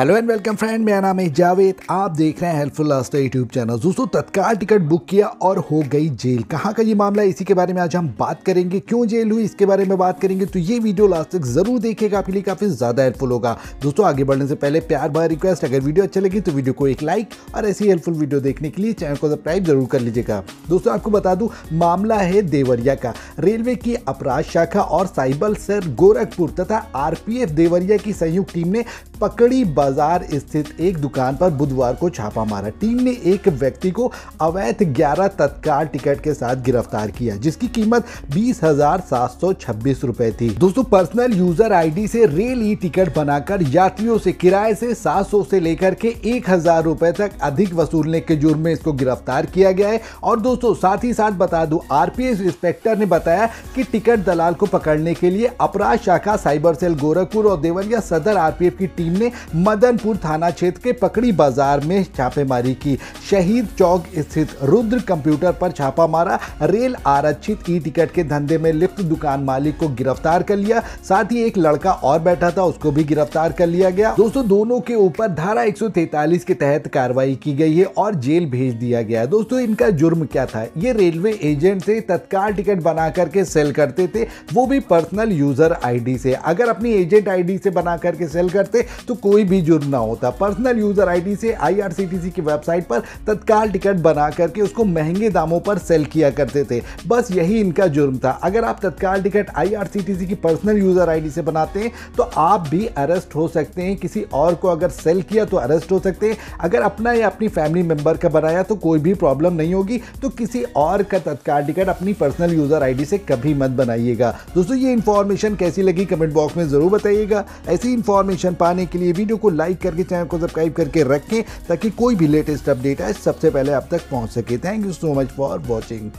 Hello and welcome friend मेरा नाम है जावेद। आप देख रहे हैं हेल्पफुल लास्ट यूट्यूब चैनल दोस्तों, तत्काल टिकट बुक किया और हो गई जेल। कहाँ का ये मामला है? इसी के बारे में आज हम बात करेंगे। क्यों जेल हुई? इसके बारे में बात करेंगे। तो ये वीडियो लास्ट तक ज़रूर देखिएगा। आपके लिए काफ़ी ज़्यादा हेल्पफुल होगा। दोस्तों, आगे बढ़ने से पहले प्यार बार रिक्वेस्ट अगर वीडियो अच्छा लगी तो वीडियो को एक लाइक और ऐसी हेल्पफुल वीडियो देखने के लिए चैनल को सब्सक्राइब ज़रूर कर लीजिएगा। दोस्तों, आपको बता दूँ, मामला है देवरिया का। रेलवे की अपराध शाखा और साइबर सेल गोरखपुर तथा आरपीएफ देवरिया की संयुक्त टीम ने पकड़ी बाज़ार स्थित एक दुकान पर बुधवार को छापा मारा। टीम ने एक व्यक्ति को अवैध 11 तत्काल टिकट के साथ गिरफ़्तार किया, जिसकी कीमत बीस हज़ार सात सौ छब्बीस रुपए थी। दोस्तों, पर्सनल यूज़र आईडी से रेल ई टिकट बनाकर यात्रियों से किराए से 700 से लेकर के एक हज़ार रुपए तक अधिक वसूलने के जुर्म में इसको गिरफ़्तार किया गया है। और दोस्तों, साथ ही साथ बता दूँ आरपीएस इंस्पेक्टर ने बताया कि टिकट दलाल को पकड़ने के लिए अपराध शाखा साइबर सेल गोरखपुर और देवरिया सदर आरपीएफ की टीम ने मदनपुर थाना क्षेत्र के पकड़ी बाज़ार में छापेमारी की। शहीद चौक स्थित रुद्र कंप्यूटर पर छापा मारा। रेल आरक्षित ई टिकट के धंधे में लिप्त दुकान मालिक को गिरफ़्तार कर लिया। साथ ही एक लड़का और बैठा था, उसको भी गिरफ़्तार कर लिया गया। दोस्तों, दोनों के ऊपर धारा 143 के तहत कार्रवाई की गई है और जेल भेज दिया गया। दोस्तों, इनका जुर्म क्या था? ये रेलवे एजेंट से तत्काल टिकट बना करके सेल करते थे। वो भी पर्सनल यूज़र आईडी से। अगर अपनी एजेंट आईडी से बना करके सेल करते तो कोई भी जुर्म ना होता। पर्सनल यूज़र आईडी से आईआरसीटीसी की वेबसाइट पर तत्काल टिकट बना करके उसको महँगे दामों पर सेल किया करते थे। बस यही इनका जुर्म था। अगर आप तत्काल टिकट आईआरसीटीसी की पर्सनल यूज़र आईडी से बनाते हैं तो आप भी अरेस्ट हो सकते हैं। किसी और को अगर सेल किया तो अरेस्ट हो सकते हैं। अगर अपना या अपनी फैमिली मेंबर का बनाया तो कोई भी प्रॉब्लम नहीं होगी। तो किसी और का तत्काल टिकट अपनी पर्सनल यूज़र आईडी से कभी मत बनाइएगा। दोस्तों, ये इंफॉर्मेशन कैसी लगी? कमेंट बॉक्स में ज़रूर बताइएगा। ऐसी इंफॉर्मेशन पाने के लिए वीडियो लाइक करके चैनल को सब्सक्राइब करके रखें ताकि कोई भी लेटेस्ट अपडेट आए, सबसे पहले आप तक पहुँच सके। Thank you so much for watching